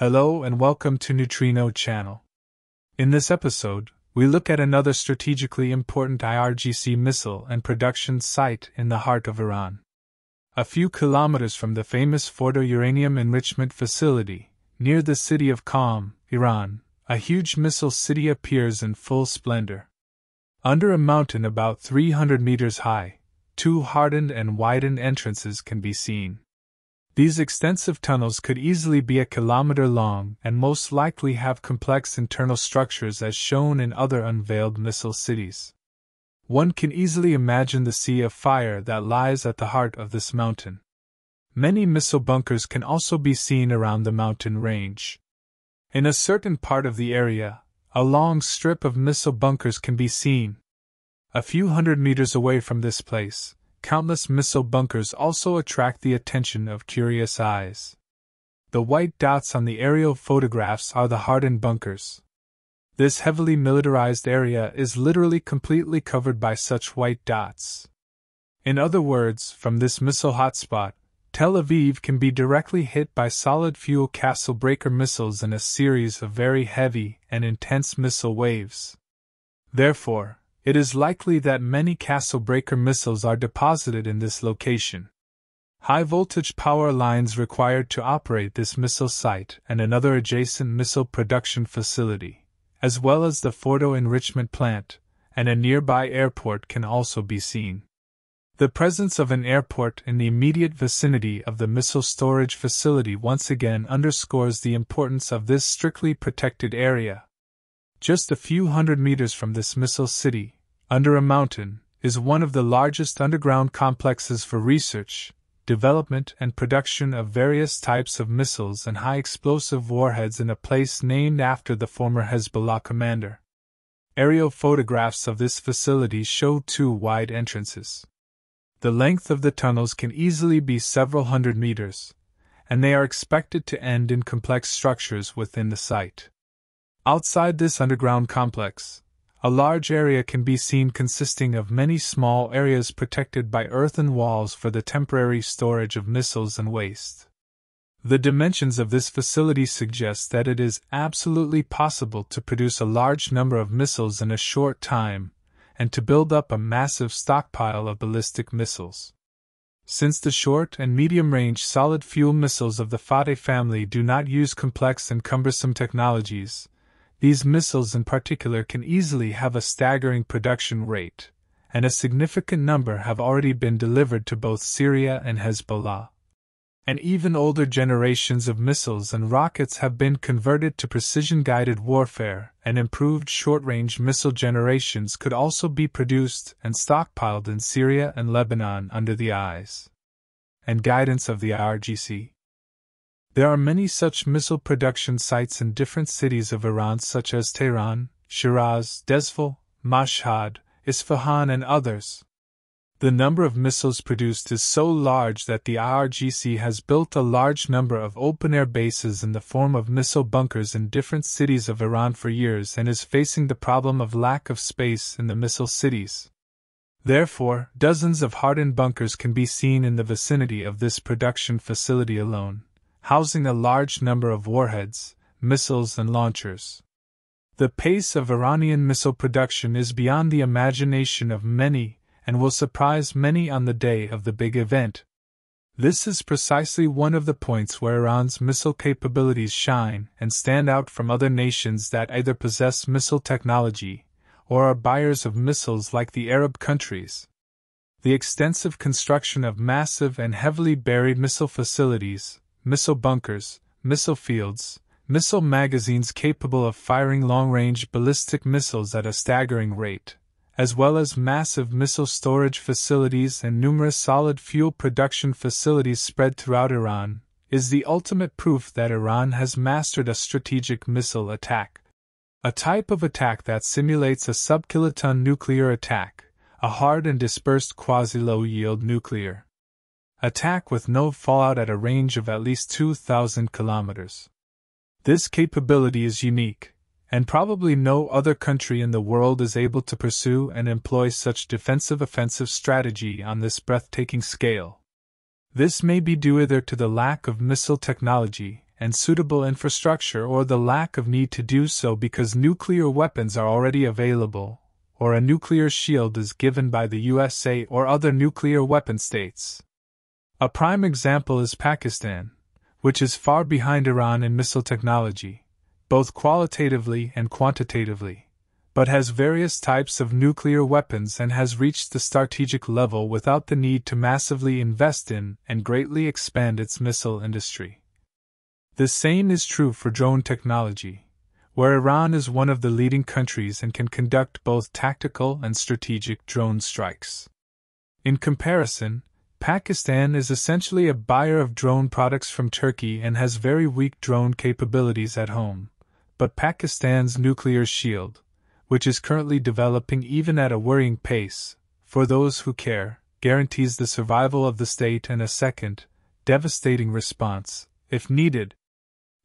Hello and welcome to Neutrino Channel. In this episode, we look at another strategically important IRGC missile and production site in the heart of Iran. A few kilometers from the famous Fordow uranium enrichment facility, near the city of Qom, Iran, a huge missile city appears in full splendor. Under a mountain about 300 meters high, two hardened and widened entrances can be seen. These extensive tunnels could easily be a kilometer long and most likely have complex internal structures as shown in other unveiled missile cities. One can easily imagine the sea of fire that lies at the heart of this mountain. Many missile bunkers can also be seen around the mountain range. In a certain part of the area, a long strip of missile bunkers can be seen. A few hundred meters away from this place, countless missile bunkers also attract the attention of curious eyes. The white dots on the aerial photographs are the hardened bunkers. This heavily militarized area is literally completely covered by such white dots. In other words, from this missile hotspot, Tel Aviv can be directly hit by solid fuel castle breaker missiles in a series of very heavy and intense missile waves. Therefore, it is likely that many castle breaker missiles are deposited in this location. High voltage power lines required to operate this missile site and another adjacent missile production facility, as well as the Fordow enrichment plant and a nearby airport, can also be seen. The presence of an airport in the immediate vicinity of the missile storage facility once again underscores the importance of this strictly protected area just a few hundred meters from this missile city, under a mountain, is one of the largest underground complexes for research, development, and production of various types of missiles and high explosive warheads in a place named after the former Hezbollah commander. Aerial photographs of this facility show two wide entrances. The length of the tunnels can easily be several hundred meters, and they are expected to end in complex structures within the site. Outside this underground complex, a large area can be seen consisting of many small areas protected by earthen walls for the temporary storage of missiles and waste. The dimensions of this facility suggest that it is absolutely possible to produce a large number of missiles in a short time and to build up a massive stockpile of ballistic missiles. Since the short and medium range solid fuel missiles of the Fateh family do not use complex and cumbersome technologies, these missiles in particular can easily have a staggering production rate, and a significant number have already been delivered to both Syria and Hezbollah. And even older generations of missiles and rockets have been converted to precision guided warfare, and improved short range missile generations could also be produced and stockpiled in Syria and Lebanon under the eyes and guidance of the IRGC. There are many such missile production sites in different cities of Iran, such as Tehran, Shiraz, Dezful, Mashhad, Isfahan, and others. The number of missiles produced is so large that the IRGC has built a large number of open air bases in the form of missile bunkers in different cities of Iran for years and is facing the problem of lack of space in the missile cities. Therefore, dozens of hardened bunkers can be seen in the vicinity of this production facility alone housing a large number of warheads, missiles, and launchers. The pace of Iranian missile production is beyond the imagination of many and will surprise many on the day of the big event. This is precisely one of the points where Iran's missile capabilities shine and stand out from other nations that either possess missile technology or are buyers of missiles like the Arab countries. The extensive construction of massive and heavily buried missile facilities, missile bunkers, missile fields, missile magazines capable of firing long range ballistic missiles at a staggering rate, as well as massive missile storage facilities and numerous solid fuel production facilities spread throughout Iran, is the ultimate proof that Iran has mastered a strategic missile attack. A type of attack that simulates a subkiloton nuclear attack, a hard and dispersed quasi low yield nuclear attack with no fallout at a range of at least 2,000 kilometers. This capability is unique, and probably no other country in the world is able to pursue and employ such defensive offensive strategy on this breathtaking scale. This may be due either to the lack of missile technology and suitable infrastructure or the lack of need to do so because nuclear weapons are already available, or a nuclear shield is given by the USA or other nuclear weapon states. A prime example is Pakistan, which is far behind Iran in missile technology, both qualitatively and quantitatively but has various types of nuclear weapons and has reached the strategic level without the need to massively invest in and greatly expand its missile industry. The same is true for drone technology, where Iran is one of the leading countries and can conduct both tactical and strategic drone strikes. In comparison, Pakistan is essentially a buyer of drone products from Turkey and has very weak drone capabilities at home. But Pakistan's nuclear shield, which is currently developing even at a worrying pace, for those who care, guarantees the survival of the state and a second, devastating response, if needed.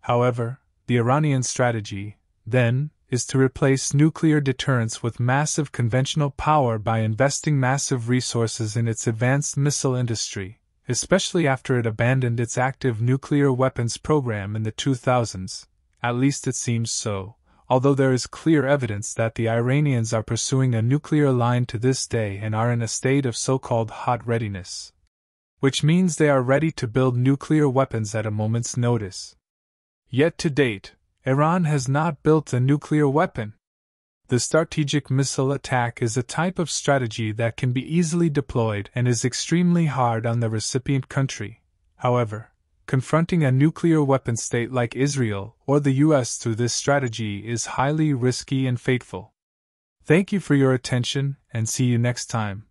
However, the Iranian strategy, then, is to replace nuclear deterrence with massive conventional power by investing massive resources in its advanced missile industry, especially after it abandoned its active nuclear weapons program in the 2000s, at least it seems so, although there is clear evidence that the Iranians are pursuing a nuclear line to this day and are in a state of so called hot readiness. Which means they are ready to build nuclear weapons at a moment's notice. Yet to date, Iran has not built a nuclear weapon. The strategic missile attack is a type of strategy that can be easily deployed and is extremely hard on the recipient country. However, confronting a nuclear weapon state like Israel or the US through this strategy is highly risky and fateful. Thank you for your attention and see you next time.